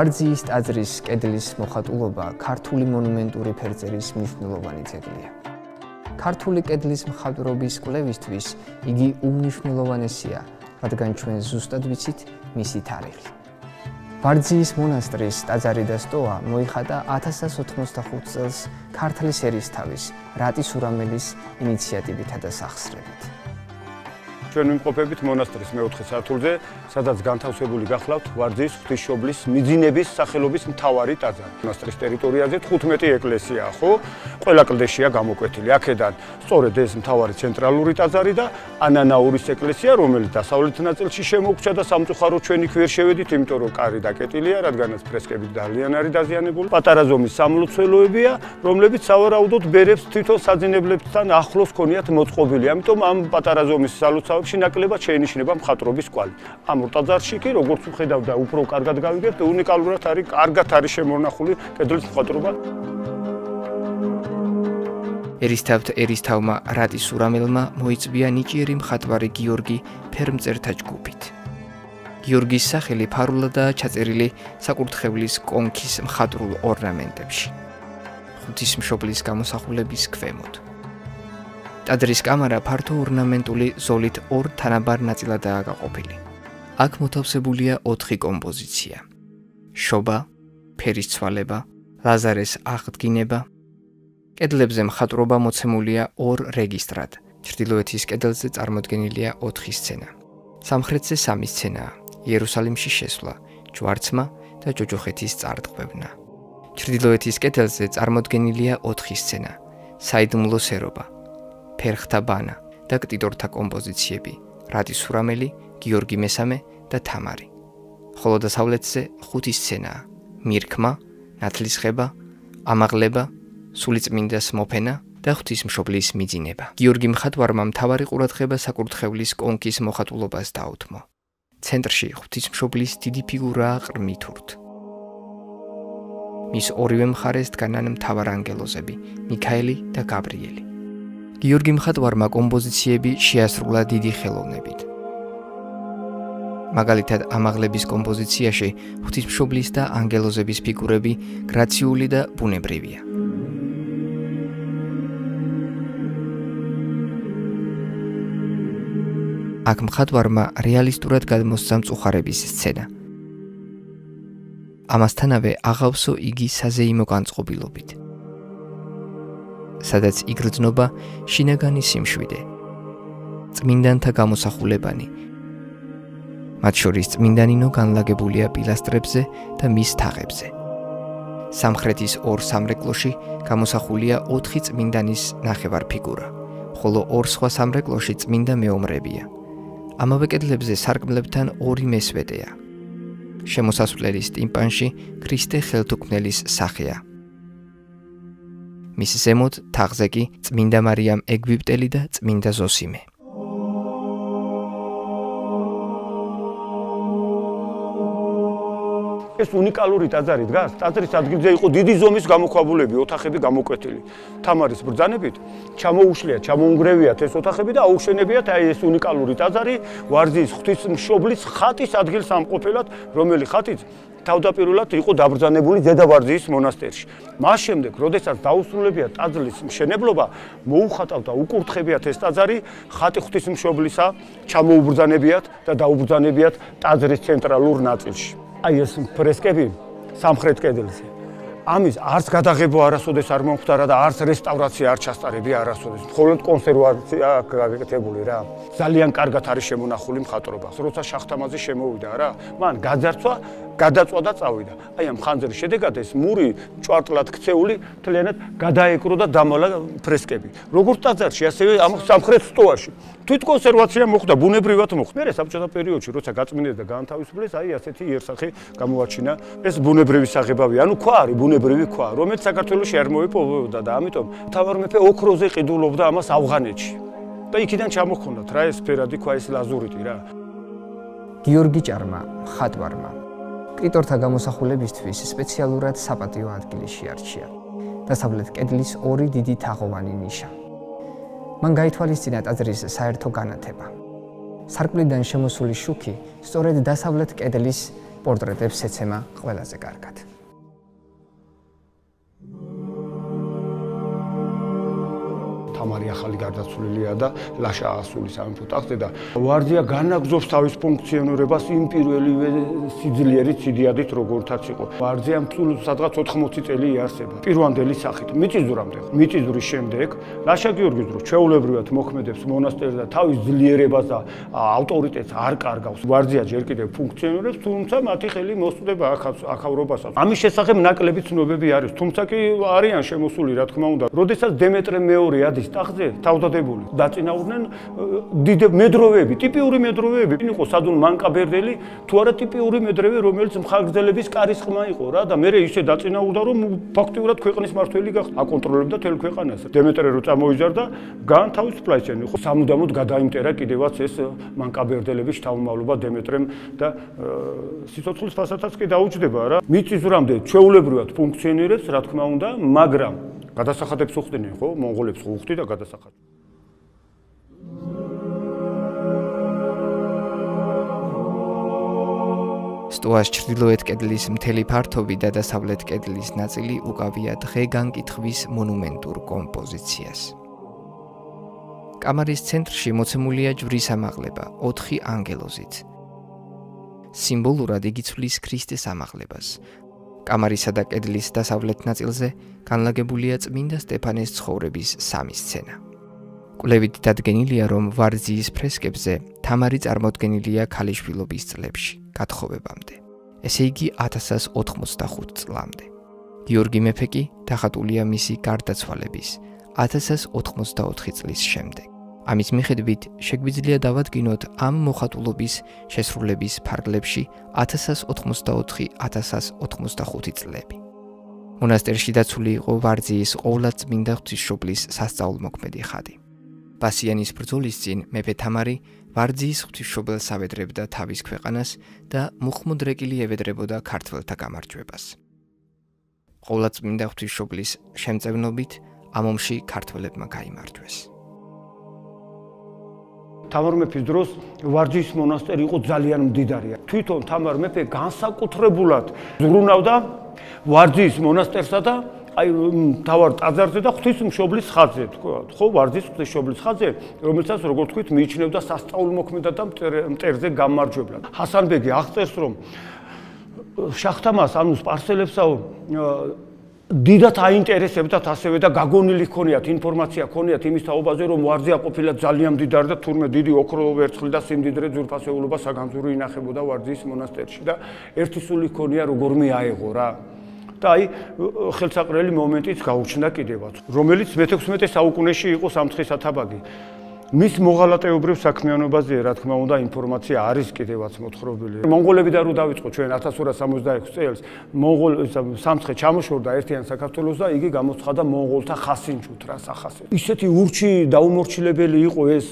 ვარძიის ტაძრის კედლის მოხატულობა ქართული მონუმენტური ფერწერის მნიშვნელოვანი ძეგლია. ქართული კედლის მხატვრობის კვლევისთვის იგი უმნიშვნელოვანესია, რადგან ჩვენ ზუსტად ვიცით მისი თარიღი. ვარძიის მონასტრის ტაძარი და სტოა მოიხატა 1085 წელს ქართლის ერისთავის რატის ურამელის ინიციატივითა და სახსრებით. ჩვენ ვიმყოფებით მონასტრის მეოთხე სართულზე, სადაც განთავსებული გახლავთ ვარძის ღვთისმშობლის მიძინების სახელობის მთავარი ტაძარი. მონასტრის ტერიტორიაზე 15 ეკლესიაა, ხო? ყველა კლდეშია გამოკვეთილი. აქედან სწორედ ეს მთავარი ცენტრალური ტაძარი და ანანაურის ეკლესია, რომელიც დასავლეთ ნაწილში შემოგვჭა და სამწუხარო ჩვენ იქ ვერ შევედით, იმიტომ რომ კარი დაკეტილია, რადგანაც ფრესკები ძალიან არის დაზიანებული. პატარა ზომის სამლოცველოებია, რომლებიც სავარაუდოდ ბერებს თვითონ საძინებლებთან ახლოს ქონიათ მოწყობილი. ამიტომ ამ პატარა ზომის სალოცავ თავში ნაკლებად შეინიშნება მხატვრობის კვალი. ამ ურტაძარში კი როგორც ვხედავ და უფრო კარგად გავიგებთ, უნიკალურად არის კარგად არის შემონახული კედლის მხატვრობა. ერისთავთ ერისთავმა რატის ურამელმა მოიწვია ნიჭიერი მხატვარი გიორგი ფერმწერთა ჯგუფით. გიორგის სახელი ფარულადაა ჩაწერილი საკურთხევლის კონქის მხატვრულ ორნამენტებში. ღვთისმშობლის გამოსახულების ქვემოთ. ტაძრის კამარა ფართო ორნამენტული ზოლით ორ თანაბარ ნაწილადაა გაყოფილი. აქ მოთავსებულია 4 კომპოზიცია. შობა, ფერის ცვალება, ლაზარეს აღდგინება. კედლებზე მხატვრობა მოცემულია ორ რეგისტრად. ჩრდილოეთის კედელზე წარმოდგენილია 4 სცენა. სამხრეთზე 3 სცენაა: იერუსალიმში შესვლა, ჯვარცმა და ჯოჯოხეთის წარდგმევნა. ჩრდილოეთის კედელზე წარმოდგენილია 4 სცენა: საიდუმლო სერობა, ფერხთა ბანა და ქტიტორთა კომპოზიციები: რატის ურამელი, გიორგი მესამე და თამარი. ხოლო დასავლეთზე ხუთი სცენაა: მირქმა, ნათლისღება, ამაღლება, სულიწმინდას მოფენა და ღვთისმშობლის მიძინება. გიორგი მხატვარმა მთავარი ყურადღება საკურთხევლის კონქის მოხატულობას დაუთმო. ცენტრში ღვთისმშობლის დიდი ფიგურაა ყრმითურთ. მის ორივე მხარეს დგანან მთავარანგელოზები: მიქაელი და გაბრიელი. გიორგი მხატვარმა კომპოზიციები შეასრულა დიდი ხელოვნებით. მაგალითად, ამაღლების კომპოზიციაში ღვთისმშობლის და ანგელოზების ფიგურები გრაციული და ბუნებრივია. აქ მხატვარმა რეალისტურად გადმოსცა მწუხარების სცენა. ამასთანავე აღავსო იგი საზეიმო განწყობილობით. სადაც იგრძნობა შინაგანი სიმშვიდე. წმინდანთა გამოსახულებანი. მათ შორის წმინდანინო განლაგებულია პილასტრებზე და მის თაღებზე. სამხრეთის ორ სამრეკლოში გამოსახულია 4 წმინდანის ნახევარ ფიგურა, ხოლო ორ სხვა სამრეკლოში წმინდა მეომრებია. ამავე კედლებზე სარკმლებთან ორი მესვეტეა. შემოსასვლელის ტიმპანში ქრისტე ხელთუქმნელის სახეა. მის ზემოთ თაღზე კი წმინდა მარიამ ეგვიპტელი და წმინდა ზოსიმე. ეს უნიკალური ტაძარი დგას. ტაძრის ადგილზე იყო დიდი ზომის გამოქვაბულები, ოთახები გამოკვეთილი. თამარის ბრძანებით ჩამოუშლია, ჩამოუნგრევიათ ეს ოთახები და აუშენებიათ აი ეს უნიკალური ტაძარი ვარძის ღვთისმშობლის ხატის ადგილს ამყოფელად, რომელი ხატიც თავდაპირველად იყო დაბრძანებული ზედავარძიის მონასტერში. მას შემდეგ, როდესაც დაუსრულებია ტაძრის მშენებლობა, მოუხატავდა უკურთხებიათ ეს ტაძარი ხატი ღვთისმშობლისა, ჩამოუბრძანებიათ და დაუბრძანებიათ ტაძრის ცენტრალურ ნაწილში. აი ეს ფრესკები სამხრეთ კედელზე. ამის არც გადაღებო არასოდეს არ მომხდარა და არც რესტავრაცია არ ჩასტარებია არასოდეს. მხოლოდ კონსერვაცია გაკეთებული რა. ძალიან კარგად არის შემონახული მხატვრობა. როცა შახტამაზი შემოვიდა რა, მან გაძარცვა გადაწვა და წავიდა. აი ამ ხანძრის შედეგად ეს მური ჭვარტლად ქცეული თლიანად გადაეკრო და დამალა ფრესკები. როგორც ტაძარში, ასევე ამ სამხრეთ სტოაში. თვით კონსერვაცია მოხდა, ბუნებრივად მოხდა. მე საბჭოთა პერიოდში, როცა გაწმინდეს და განთავისუფლეს, აი ასეთი იერსახე გამოაჩინა. ეს ბუნებრივი საღებავი, ანუ ქვა არის, ბუნებრივი ქვა, რომელიც საქართველოს არ მოიპოვებოდა და ამიტომ თავარ მეფე ოქროზე ყიდულობდა ამას ავღანეთში. და იქიდან ჩამოხონდათ რა ეს ფერადი ქვა, ეს ლაზურიტი რა. გიორგი ჭარმა, ხატვარმა კრიტორთა გამოსახულებისთვის სპეციალურად საპატიო ადგილი შეარჩია. დასავლეთ კედლის ორი დიდი თაღოვანი ნიშა. მან გაითვალისწინა ტაძრის საერთო განათება. სარკმლიდან შემოსული შუქი სწორედ დასავლეთ კედლის პორტრეტებს ეცემა ყველაზე კარგად. თამარი ახალი გარდაცვლილია და ლაშა ასული სამეფო ტახტზე და ვარძია განაგზობს თავის ფუნქციონირებას იმ პირველივე სიძლიერით სიდიადით როგორთაც იყო. ვარძია მსულ სადღაც 80 წელი იარსება. პირვანდელი სახით მიწიზურამდე. მიწიზურის შემდეგ ლაშა გიორგის დრო ჩეულებრივად მოქმედებს მონასტერს და თავის ძლიერებას და ავტორიტეტს არ კარგავს. ვარძია ჯერ კიდევ ფუნქციონირებს, თუმცა მათი ხელი მოსწდება ახავრობასაც. ამის შესახებ ნაკლები ცნობები არის, თუმცა კი არიან შემოსული რა თქმა უნდა. როდესაც დემეტრე მეორე ადის ტახტზე თავდადებული დაწინაურდნენ დიდ მედროვეები, ტიპიური მედროვეები. იყო სადუნ მანკაბერდელი, თუ არა ტიპიური მედროვე, რომელიც მხარგრძელების კარისხმა იყო რა და მე ისე დაწინაურდა, რომ ფაქტიურად ქვეყნის მართველი გახდა, აკონტროლებდა თელ ქვეყანას. დემეტრე რო წამოიზარდა, განთავისუფლაიცენ იყო სამუდამოდ გადაიმტერა კიდევაც ეს მანკაბერდელების შთამომავლობა დემეტრემ და სიცოცხლის ფასადაც კი დაუჯდება რა. მიწისურამდე ჩვეულებრივად ფუნქციონირებს, რა თქმა უნდა, მაგრამ გადასახადებს უხდიდნენ ხო? მონღოლებს უხდი და გადასახად. სტოას ჩრდილოეთ კედლის მთელი ფართობი და დასავლეთ კედლის ნაწილი უკავია დღე-განკითხვის მონუმენტურ კომპოზიციას. კამარის ცენტრში მოცემულია ჯვრის ამაღლება 4 ანგელოზით. სიმბოლურად იგი ცვლის ქრისტეს ამაღლებას, კამარისა და კედლის დასავლეთ ნაწილზე განლაგებულია წმინდა სტეფანეს ცხოვრების სამი სცენა. კვლევით დადგენილია, რომ ვარძიის ფრესკებზე თამარი წარმოდგენილია ქალიშვილობის წლებში, გათხოვებამდე. ესე იგი 1185 წლამდე. გიორგი მეფე კი დახატულია მისი გარდაცვალების 1084 წლის შემდეგ. ამის მიხედვით შეგვიძლია დავადგინოთ ამ მოხატულობის შესრულების ფარგლებში 1184-1185 წლები. მონასტერში დაცული იყო ვარძიის ყოვლადწმინდა ღვთისმშობლის სასწაულმოქმედი ხატი. ბასიანის ბრძოლის წინ მეფე თამარი ვარძიის ღვთისმშობელს ავედრებდა თავის ქვეყანას და მუხმუდრეკილი ევედრებოდა ქართველთა გამარჯვებას. ყოვლადწმინდა ღვთისმშობლის შემწევნობით ამ ომში ქართველებმა გაიმარჯვეს. თამარ მეფის დროს ვარჯის მონასტერი იყო ძალიან მდიდარია. თვითონ თამარ მეფე განსაკუთრებულად ზრუნავდა ვარჯის მონასტერსა და აი თავარ ტაძარზე და ღვთისმშობლის ხაზზე, თქო, ხო, ვარჯის ღვთისმშობლის ხაზზე, რომელსაც როგორ თქვით, მიიჩნევდა სასწაულმოქმედად და მტერზე გამარჯვებლად. ჰასანბეგი აღწერს, რომ შახთამას, ანუ სპარსელებსაო დიდათ აინტერესებდათ ასევე და გაგონილი ქონიათ ინფორმაცია ქონიათ იმის თაობაზე რომ ვარძია ყოფილა ძალიან მდიდარი და თურმე დიდი ოქრო ვერცხლი და სიმდიდრე ძურფასეულობა საგანძური ინახებოდა ვარძის მონასტერში და ერთი სული ქონია როგორმე აეღო რა. და აი ხელსაყრელი მომენტიც გაუჩნდა კიდევაც. რომელიც მე-16 საუკუნეში იყო სამცხის ათაბაგი მის მოღალატეობრივ საქმიანობაზე რა თქმა უნდა ინფორმაცია არის კიდევაც მოთხრობილი. მონღოლებიდან რო დავიწყო ჩვენ 1266 წელს მონღოლ სამცხე ჩამოშორდა ერთიან საქართველოს და იგი გამოცხადა მონღოლთა ხასინჯუთ რა სახასე. ისეთი ურჩი დაუმორჩილებელი იყო ეს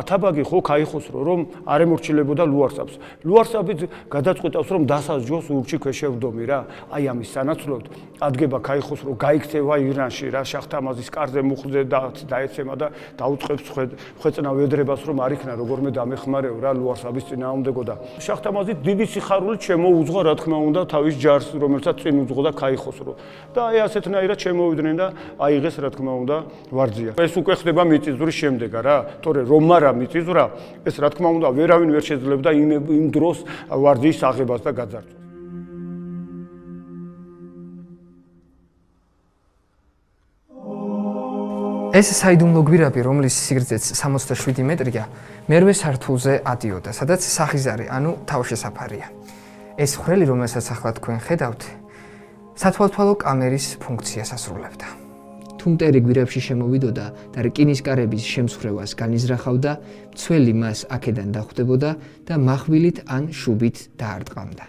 ათაბაგი ხო кайხოსრო რომ არ ემორჩილებოდა ლუარსაბს. ლუარსაბი გადაწყვიტავს რომ დასასჯოს ურჩი ქვეშევდომი რა. აი ამის სანაცვლოდ ადგება кайხოსრო გაიქცევა ირანში რა შახთამაზის კარზე მუხზე და დაეცემა და დაუწყებს ხე მოკლედ ხვეწნა ვედრებას რომ არ იქნა როგორმე დამეხმარეო რა ლუარსაბის წინააღმდეგო და შახტამაზით დიდი სიხარულით შემოუძღო რა თქმა უნდა თავის ჯარს რომელსაც წინ უძღო და кайხოსრო და აი ასეთნაირად შემოვიდნენ და აიღეს რა თქმა უნდა ვარძია. ეს უკვე ხდება მიწისძვრის შემდეგა რა. თორე რომ არა მიწისძვრა ეს რა თქმა უნდა ვერავინ ვერ შეძლებდა იმ იმ დროს ვარძიის აღებას და გაძარცვა. ეს საიდუმლო გვირაბი, რომლის სიგრძეც 67 მეტრია, მერვე სართულზე ადიოდა, სადაც სახიზარი, ანუ თავშესაფარია. ეს ხრელი, რომელსაც ახლა თქვენ ხედავთ, სათვალთვალო კამერის ფუნქციას ასრულებდა. თუ მტერი გვირაბში შემოვიდოდა და რკინის კარების შემსხრევას განიზრახავდა, ცველი მას აქედან დახვდებოდა და מחვილით ან შუბით დაარტყამდა.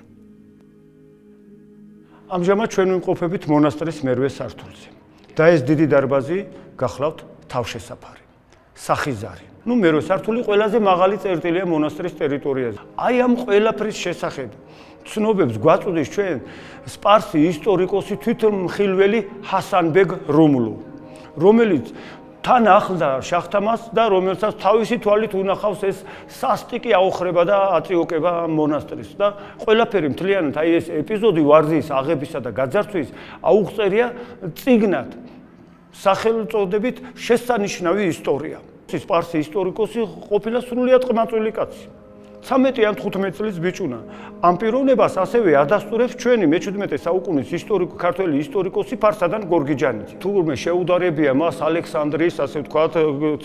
ამჟამად ჩვენ ვიმყოფებით მონასტრის მერვე სართულზე. და ეს დიდი დარბაზი გახლავთ თავშესაფარი. სახიზარი. ნუ მე რო სართული ყველაზე მაღალი წერტილია მონასტრის ტერიტორიაზე. აი ამ ყველაფრის შესახებ ცნობებს გვაწოდეს ჩვენ სპარსი ისტორიკოსი თვითონ მხილველი ჰასანბეგ რომლუ, რომელიც თან ახლდა შახთამას და რომელსაც თავისი თვალით უნახავს ეს სასტიკი აოხრება და აწიოკება მონასტრის. და ყველაფერი მთლიანად აი ეს ეპიზოდი ვარძის აღებისა და გაძარცვის აუღწერია ციგნად სახელწოდებით შესანიშნავი ისტორია. ის პარსი ისტორიკოსი ყოფილა სრულიად ყმაწვილი კაცი 13 ან 15 წლის ბიჭუნა. ამ პიროვნებას ასევე ადასტურებს ჩვენი მე-17 საუკუნის ისტორიკო ქართველი ისტორიკოსი ფარსადან გორგიჯანიძე. თურმე შეუდარებია მას ალექსანდრის, ასე ვთქვათ,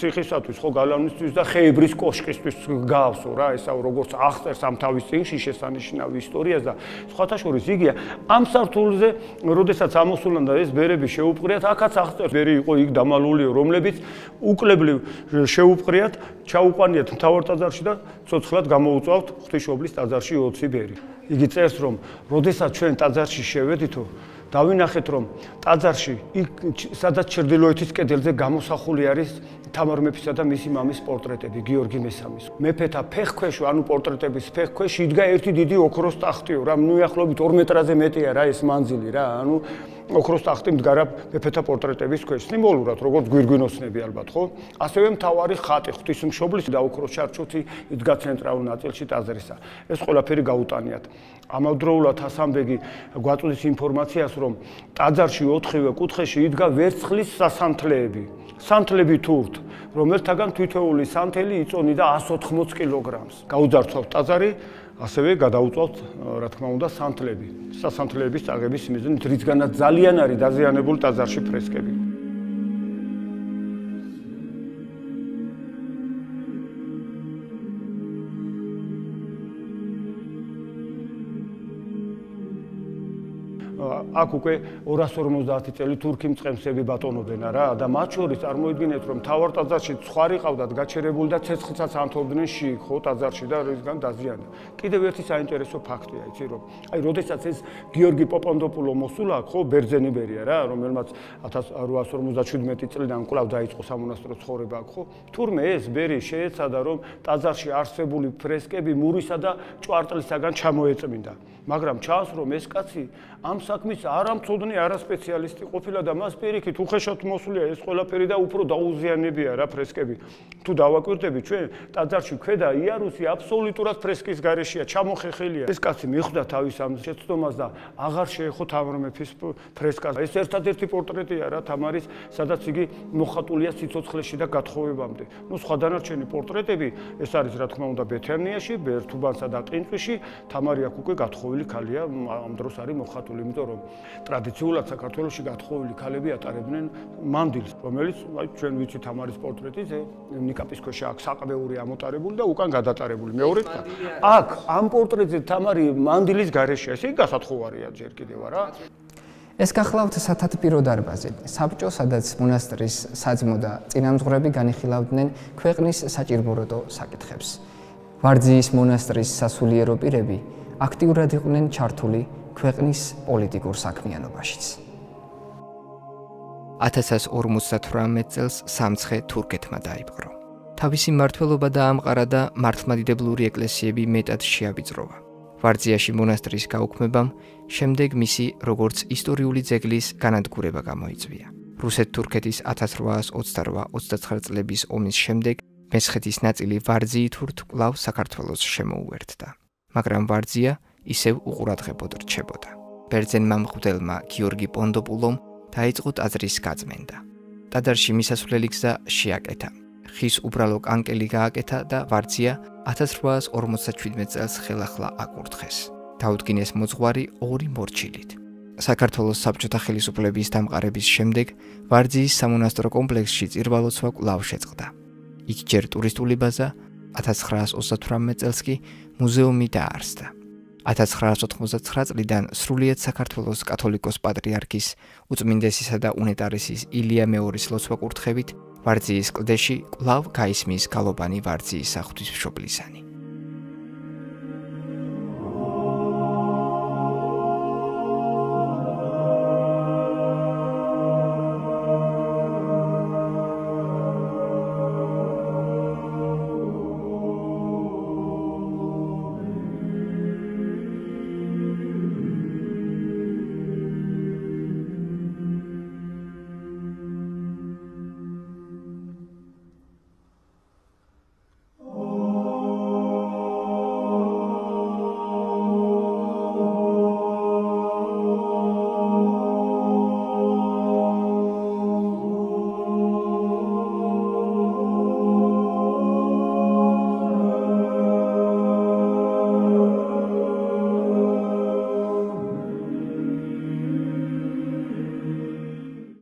ციხისათვის, ხო გალავნისთვის და ხეებრის კოშკისთვის გავსო რა, ესა როგორც აღწერს ამ თავის წინში შესანიშნავი ისტორიას და სხვათა შორის იგია ამ სართულზე, როდესაც ამოსულან და ეს ბერები შეუპყრიათ, აქაც აღწერს ბერი იყო იქ დამალულიო, რომლებიც უკლებლივ შეუპყრიათ, ჩაუყვანიათ მთავარ ტაძარში და ცოცხლად გამ მოუწავთ ღვთისმშობლის ტაძარში 20 ბერი. იგი წერს რომ, როდესაც ჩვენ ტაძარში შევედითო, დავინახეთ რომ ტაძარში იქ სადაც ჩრდილოეთის კედელზე გამოსახული არის თამარ მეფისა და მისი მამის პორტრეტები, გიორგი მესამის. მეფეთა ფეხქვეშ, ანუ პორტრეტების ფეხქვეშ იდგა ერთი დიდი ოქროს ტახტიო, რა, ნუ ახლობით 2 მეტრაზე მეტია რა ეს მანძილი რა, ანუ ოქროს ტახტი მდგარა მეფეთა პორტრეტების ქვეშ, სიმბოლურად, როგორც გვირგვინოსნები ალბათ, ხო? ასევე მთავარი ხატი ღვთისმშობლის და ოქროს ჩარჩოთი იდგა ცენტრალურ ნაწილში ტაძრისა. ეს ყველაფერი გაუტანიათ. ამავდროულად ასამბეგი გვაწვდის ინფორმაციას, რომ ტაძარში 4-ვე კუთხეში იდგა ვერცხლის სასანთლეები. სანთლები თურთ, რომელთაგან თითოეული სანთელი იწონიდა 180 კილოგრამს. გაუძარცვავთ ტაძარი ასევე გადაუწვავთ რა თქმა უნდა სანთლები სასანთლების წაღების მიზნით რიცგანაც ძალიან არის დაზიანებული ტაძარში ფრესკები აქ უკვე 250 წელი თურქი მწყემსები ბატონობენ რა და მათ შორის წარმოიდგინეთ რომ თავარ ტაძარში ცხარი ყავდათ გაჩერებული და ცეცხლსაც ანთობდნენ ში ხო ტაძარში და რისგან დაზიანდა. კიდევ ერთი საინტერესო ფაქტია იცი რომ აი როდესაც ეს გიორგი პოპონდოპულო მოსულა ხო ბერძენიბერია რა რომელმაც 1857 წლიდან კვლავ დაიწყო სამონასტრო ცხოვრება ხო თურმე ეს ბერი შეეცადა რომ ტაძარში არსებული ფრესკები მურისა და ჭვარტლისაგან ჩამოეწმინდა. მაგრამ ჩანს რომ ეს კაცი ამ საქმის არამწოდნი არასპეციალისტი ყოფილა და მას პირიქით უხეშად მოსულია ეს ყველაფერი და უფრო დაუზიანებია რა ფრესკები. თუ დავაკვირდები ჩვენ ტაძარში ქვედა იარუსი აბსოლუტურად ფრესკის გარეშეა ჩამოხეხილია ეს კაცი მიხვდა თავის ამ შეცდომას და აღარ შეეხო თამრმეფის ფრესკას. ეს ერთადერთი პორტრეტია რა თამარის სადაც იგი მოხატულია სიცოცხლეში და გათხოვებამდე. ნუ სხვა დანარჩენი პორტრეტები ეს არის რა თქმა უნდა ბეთერნიაში ბერთუბანსა და ყინწვიში თამარი აქ უკვე გათხოვ გათხოვილი ქალია ამ დროს არის მოხატული, იმიტომ რომ ტრადიციულად საქართველოსში გათხოვილი ქალები ატარებდნენ მანდილს, რომელიც აი ჩვენ ვიცით თამარის პორტრეტიც ნიკაპის ქვეშ აქვს საყბეური ამოტარებული და უკან გადატარებული. მეორე აქ ამ პორტრეტზე თამარი მანდილის გარეშე, ესე გასათხოვარია ჯერ კიდევ არა? ეს გახლავთ სათათბირო დარბაზი, საბჭო, სადაც მონასტრის საძმო და წინამძღვრები განიხილავდნენ ქვეყნის საჭირბოროტო საკითხებს. ვარძიის მონასტრის სასულიერო პირები აქტიურად იყვნენ ჩართული ქვეყნის პოლიტიკურ საქმიანობაშიც. 1158 წელს სამცხე თურქეთმა დაიპყრო. თავისი მართლობა დაამყარა და მართლმადიდებლური ეკლესიები მეტად შეავიწროვა. ვარძიაში მონასტრის გაუქმებამ შემდეგ მისი როგორც ისტორიული ძეგლის განადგურება გამოიწვია. რუსეთ-თურქეთის 1828-39 წლების ომის შემდეგ მესხეთის ნაწილი ვარძიით თურთ კვლავ საქართველოს შემოუერთდა. მაგრამ ვარძია ისევ უყურადღებოდ რჩებოდა. ბერძენმა მღვდელმა გიორგი პონდოპულომ დაიწყო ტაძრის გაწმენდა. ტაძარში მისასვლელი გზა შეაკეთა. ხის უბრალო კანკელი გააკეთა და ვარძია 1857 წელს ხელახლა აკურთხეს. დაუდგინეს მოძღვარი ორი მორჩილით. საქართველოს საბჭოთა ხელისუფლების დამყარების შემდეგ ვარძიის სამონასტრო კომპლექსში წირვალოცვა კვლავ შეწყდა. იქ ჯერ ტურისტული ბაზა 1938 წელს კი მუზეუმი დაარსდა. 1999 წლიდან სრულიად საქართველოს კათოლიკოს პატრიარქის უწმინდესისა და უნეტარესის ილია მეორის ლოცვა კურთხევით ვარძიის კლდეში კვლავ გაისმის გალობანი ვარძიის საღვთისმშობლისანი.